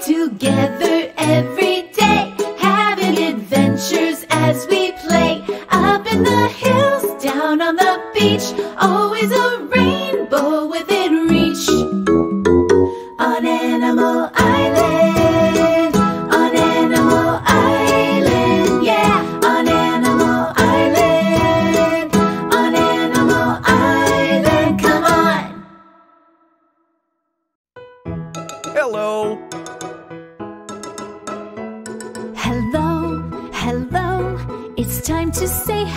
together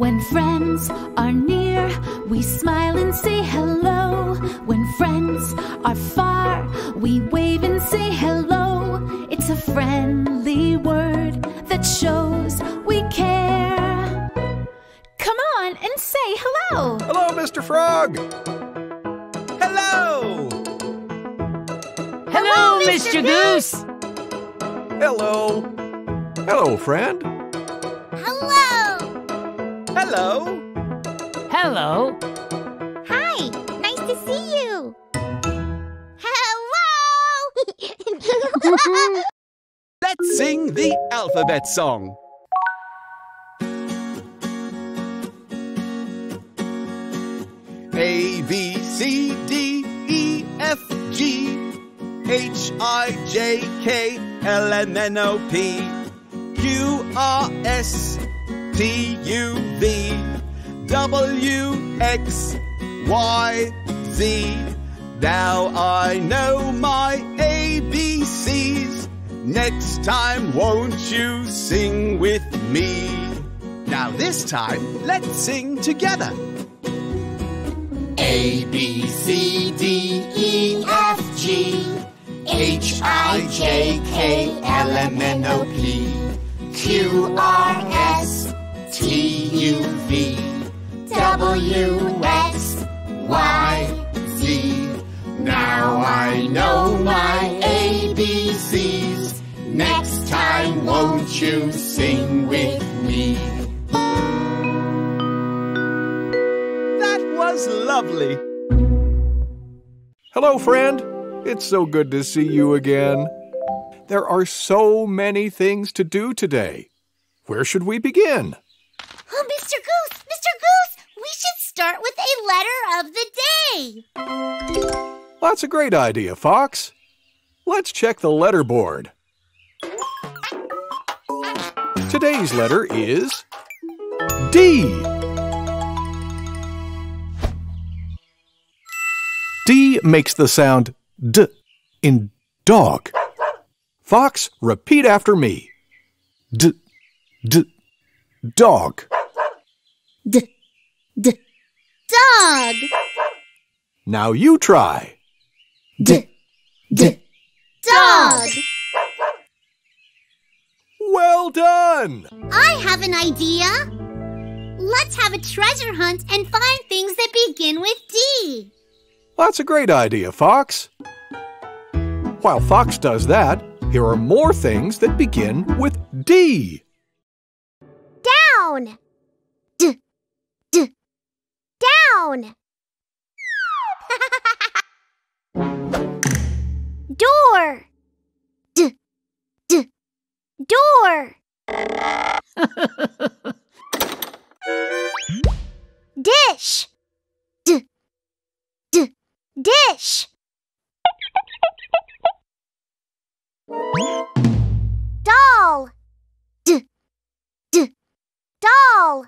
When friends are near, we smile and say hello. When friends are far, we wave and say hello. It's a friendly word that shows we care. Come on and say hello. Hello, Mr. Frog. Hello. Hello, Mr. Goose. Hello. Hello, friend. Hello. Hello. Hello. Hi. Nice to see you. Hello. Let's sing the alphabet song. A B C D E F G H I J K L M N O P Q R S T U V W X Y Z. Now I know my ABCs. Next time, won't you sing with me? Now, this time, let's sing together. A B C D E F G H I J K L M N O P Q R S T U V W X Y Z. Now I know my ABCs. Next time, won't you sing with me? That was lovely. Hello, friend. It's so good to see you again. There are so many things to do today. Where should we begin? Oh, Mr. Goose, Mr. Goose, we should start with a letter of the day. That's a great idea, Fox. Let's check the letter board. Today's letter is D. D makes the sound D in dog. Fox, repeat after me. D, D, dog. D, d, dog. Now you try. D, D, Dog. Well done! I have an idea. Let's have a treasure hunt and find things that begin with D. That's a great idea, Fox. While Fox does that, here are more things that begin with D. Down. D, d, down. Door. D, d, door. Dish. D, d, dish. Doll. D, d, doll.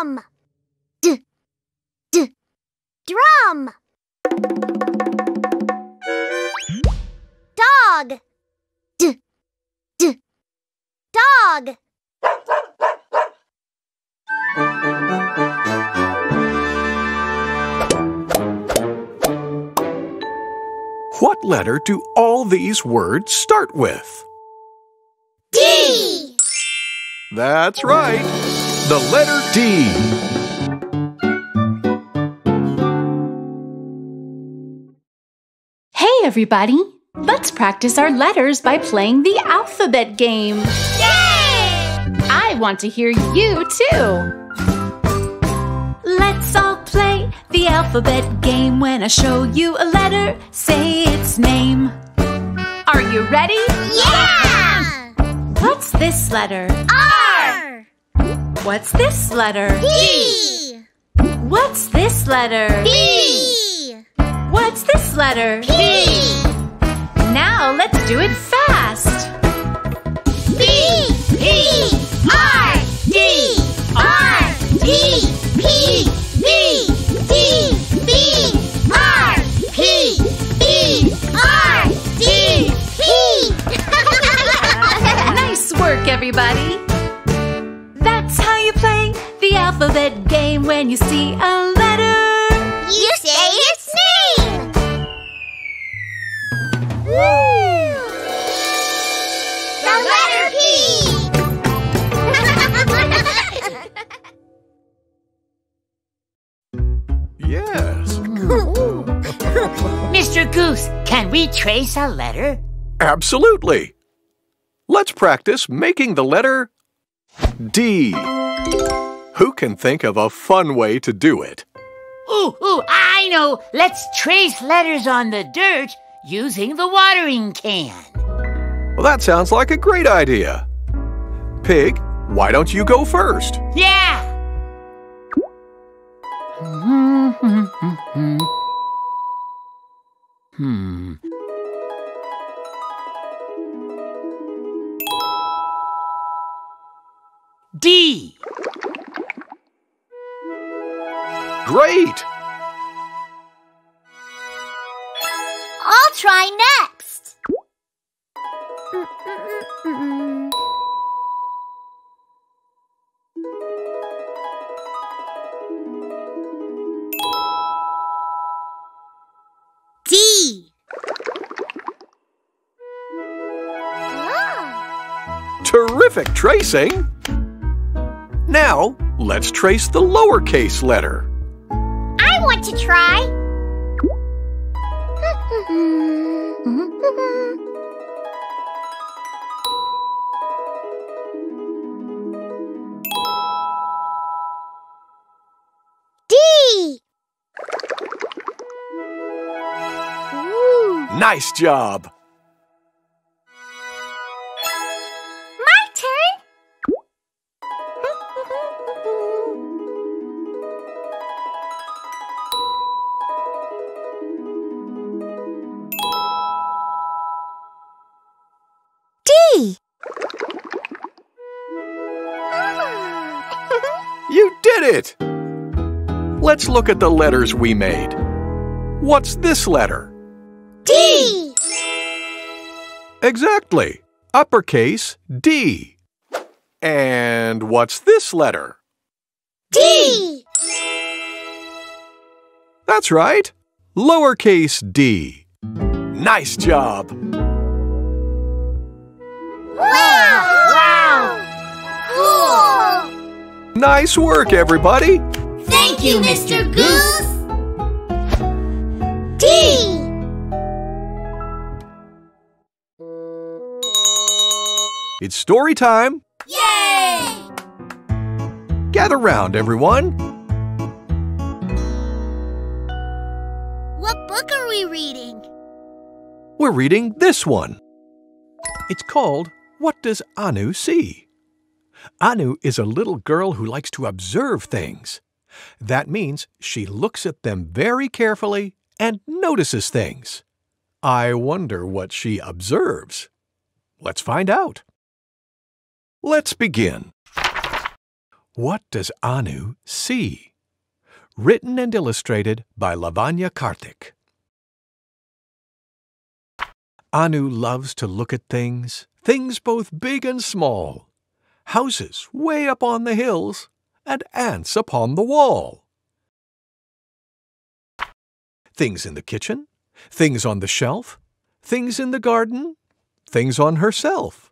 Drum. D, d, drum. Dog. D, d, dog. What letter do all these words start with? D. That's right. The letter D. Hey, everybody! Let's practice our letters by playing the alphabet game. Yay! I want to hear you too. Let's all play the alphabet game. When I show you a letter, say its name. Are you ready? Yeah! What's this letter? R! What's this letter? P! What's this letter? B! What's this letter? P! Now let's do it fast. B! P! R! D! R! D! P! B! D! B! R! P! B! R! D! P! Nice work, everybody. Alphabet game when you see a letter. You say its name! The letter P! Yes, Mr. Goose, can we trace a letter? absolutely. Let's practice making the letter D. Who can think of a fun way to do it? Ooh, ooh, I know. Let's trace letters on the dirt using the watering can. Well, that sounds like a great idea. Pig, why don't you go first? Yeah. hmm. D. Great! I'll try next. D. Terrific tracing! Now, let's trace the lowercase letter. Want to try. D. Ooh. Nice job! Let's look at the letters we made. What's this letter? D. Exactly. Uppercase D. And what's this letter? D. That's right. Lowercase d. Nice job. Wow! Cool! Nice work, everybody. Thank you, Mr. Goose! D! It's story time. Yay! Gather round, everyone. What book are we reading? We're reading this one. It's called What Does Anu See? Anu is a little girl who likes to observe things. That means she looks at them very carefully and notices things. I wonder what she observes. Let's find out. Let's begin. What does Anu see? Written and illustrated by Lavanya Karthik. Anu loves to look at things, things both big and small. Houses way up on the hills, and ants upon the wall. Things in the kitchen, things on the shelf, things in the garden, things on herself.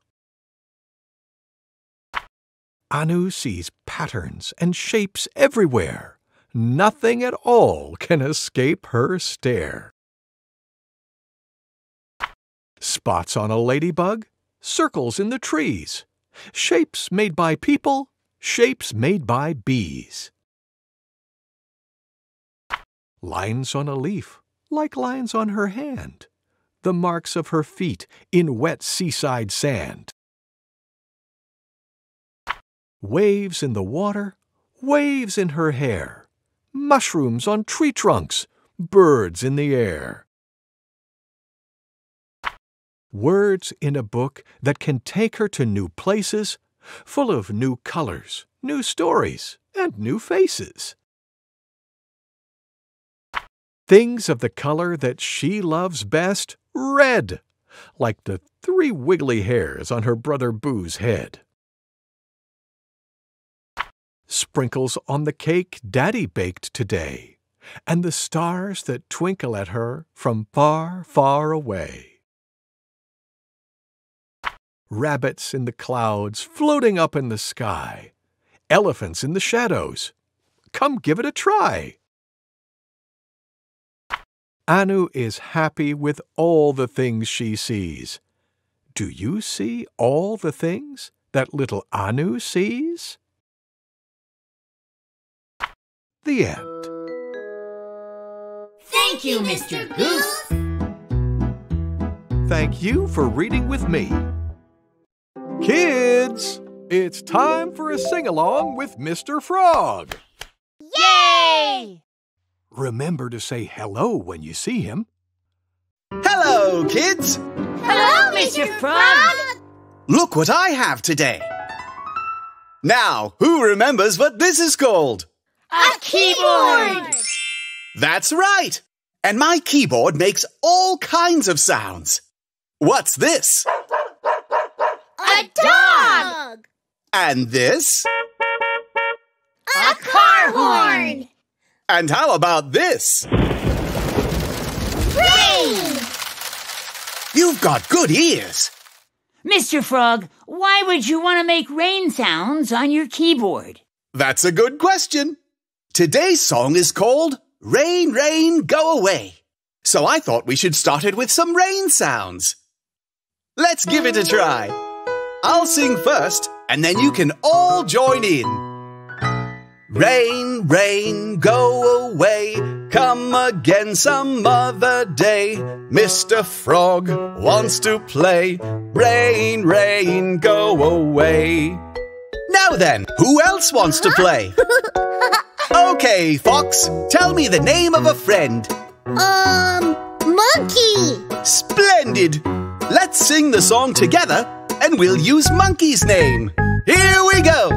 Anu sees patterns and shapes everywhere. Nothing at all can escape her stare. Spots on a ladybug, circles in the trees, shapes made by people, shapes made by bees. Lines on a leaf, like lines on her hand, the marks of her feet in wet seaside sand. Waves in the water, waves in her hair, mushrooms on tree trunks, birds in the air. Words in a book that can take her to new places, full of new colors, new stories, and new faces. Things of the color that she loves best, red, like the three wiggly hairs on her brother Boo's head. Sprinkles on the cake Daddy baked today, and the stars that twinkle at her from far, far away rabbits in the clouds floating up in the sky, elephants in the shadows. Come give it a try. Anu is happy with all the things she sees. Do you see all the things that little Anu sees? The end. Thank you, Mr. Goose. Thank you for reading with me. Kids, it's time for a sing along with Mr. Frog. Yay! Remember to say hello when you see him. Hello, kids! Hello, Mr. Frog. Look what I have today. Now, who remembers what this is called? A keyboard. That's right! And my keyboard makes all kinds of sounds. What's this? A dog. And this? A car horn. And how about this? Rain. You've got good ears. Mr. Frog, why would you want to make rain sounds on your keyboard? That's a good question. Today's song is called Rain, Rain, Go Away. So I thought we should start it with some rain sounds. Let's give it a try. I'll sing first, and then you can all join in. Rain, rain, go away. Come again some other day. Mr. Frog wants to play. Rain, rain, go away. Now then, who else wants to play? Okay, Fox, tell me the name of a friend. Um, monkey. Splendid! Let's sing the song together and we'll use Monkey's name. Here we go!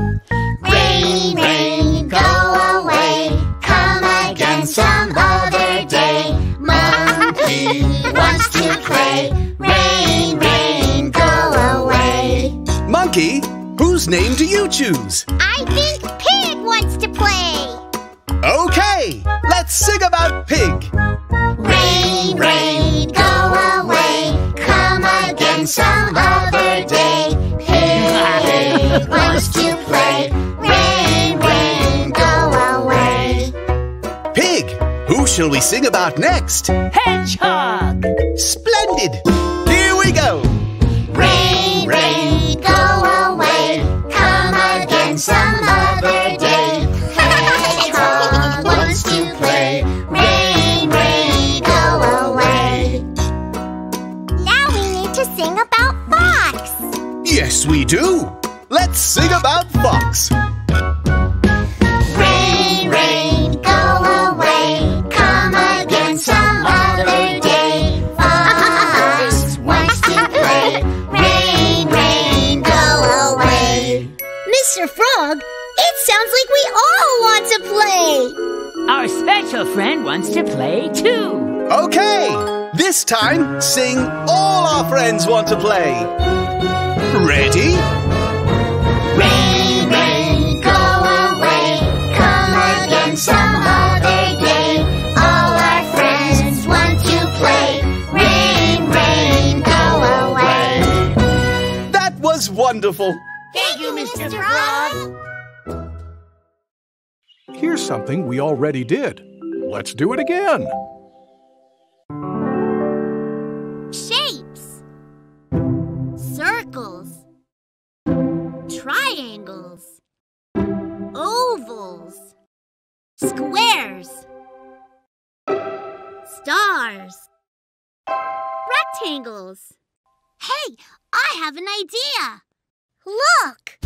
Rain, rain, go away. Come again some other day. Monkey wants to play. Rain, rain, go away. Monkey, whose name do you choose? I think Pig wants to play. Okay, let's sing about Pig. Rain, rain, go away. Come again some other shall we sing about next? Hedgehog. Splendid! Here we go! Rain, rain, go away. Come again some other day. Hedgehog wants to play. Rain, rain, go away. Now we need to sing about Fox. Yes, we do! Let's sing about too. Okay, this time sing All Our Friends Want to Play. Ready? Rain, rain, go away. Come again some other day. All our friends want to play. Rain, rain, go away. That was wonderful. Thank you, Mr. Frog. Here's something we already did. Let's do it again. Squares. Stars. Rectangles. Hey, I have an idea. Look!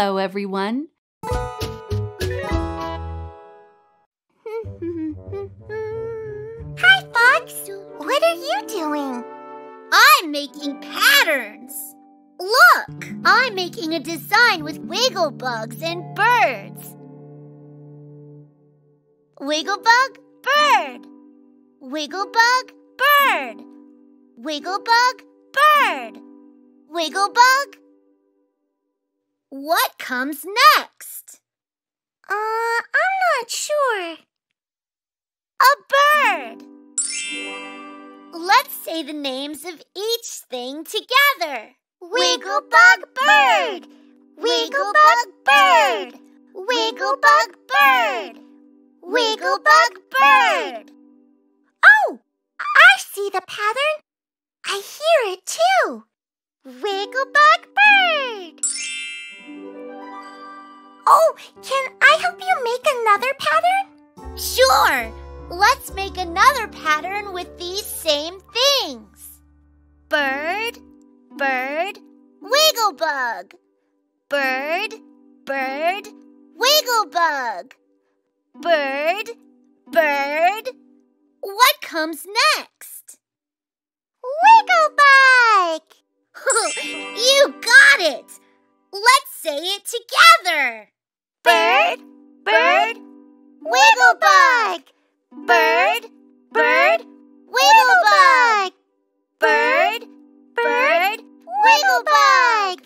Hello, everyone. Hi, Fox. What are you doing? I'm making patterns. Look, I'm making a design with wiggle bugs and birds. Wiggle bug, bird. Wiggle bug, bird. Wiggle bug, bird. Wiggle bug. What comes next? Uh, I'm not sure. A bird. Let's say the names of each thing together. Wigglebug bird. Wigglebug bird. Wigglebug bird. Wigglebug bird. Oh, I see the pattern. I hear it too. Wigglebug bird. Oh, can I help you make another pattern? Sure. Let's make another pattern with these same things. Bird, bird, wiggle bug. Bird, bird, wiggle bug. Bird, bird. What comes next? Wiggle bug. you got it. Let's say it together. Bird, bird, wiggle bug. Bird, bird, wiggle bug. Bird, bird, wiggle bug.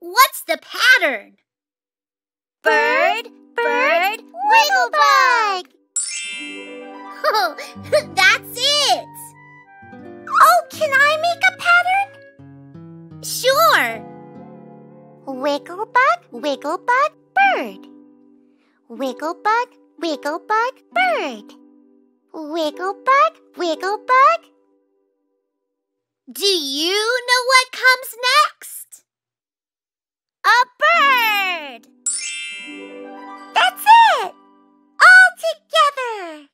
What's the pattern? Bird, bird, wiggle bug. Oh, that's it. Oh, can I make a pattern? Sure. Wiggle bug, wiggle bug, bird. Wiggle bug, wiggle bug, bird. Wiggle bug, wiggle bug. Do you know what comes next? A bird. That's it. All together.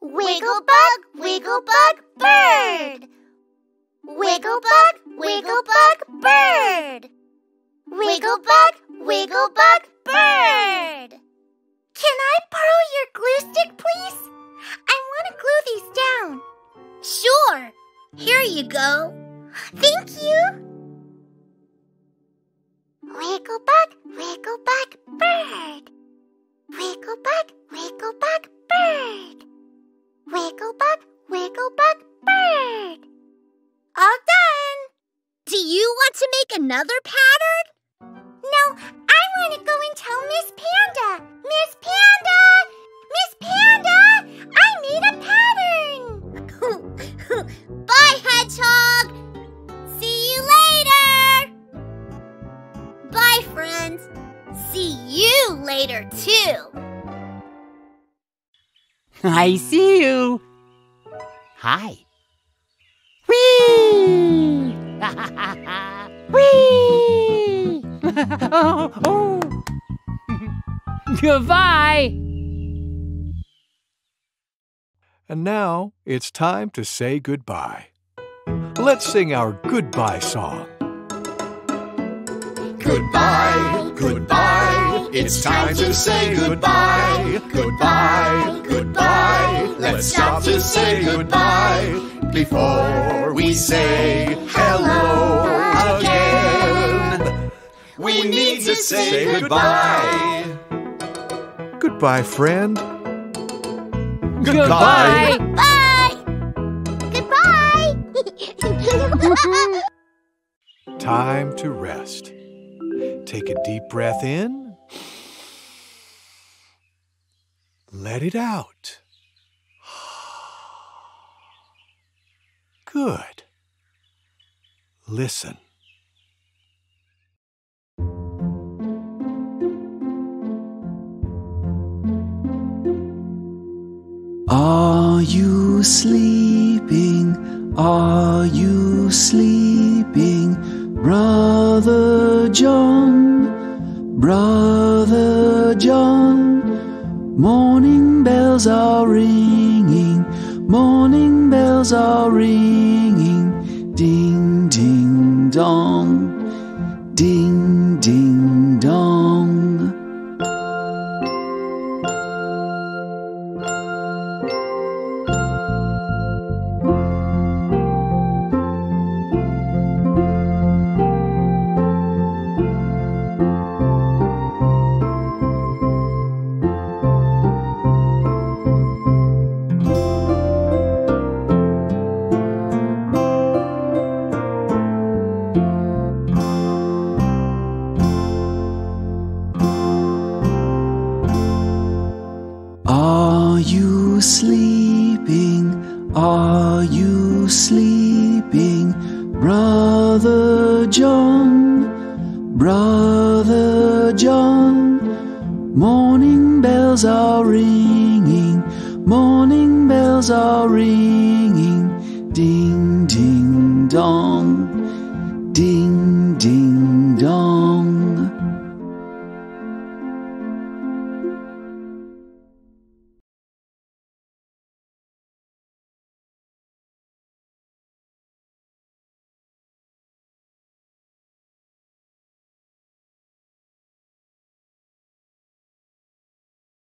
Wiggle bug, wiggle bug, bird. Wiggle bug, wiggle bug, bird. Wiggle bug, wiggle bug, bird. Can I borrow your glue stick, please? I want to glue these down. Sure. Here you go. Thank you. Wiggle bug, wiggle bug, bird. Wiggle bug, wiggle bug, bird. Wiggle bug, wiggle bug, bird. All done. Do you want to make another pattern? I see you. Hi. Whee! Whee! oh, oh. Goodbye. And now it's time to say goodbye. Let's sing our goodbye song. Goodbye, goodbye. It's time to say goodbye. Goodbye, goodbye. Let's stop to say goodbye before we say hello again. we need to say goodbye. Goodbye, friend. Goodbye. Bye. Goodbye. Time to rest. Take a deep breath in. Let it out. Good. Listen. Are you sleeping? Are you sleeping? Brother John, Brother John. Morning bells are ringing, morning bells are ringing. Are you sleeping? Brother John, Brother John. Morning bells are ringing, morning bells are ringing. Ding, ding, dong,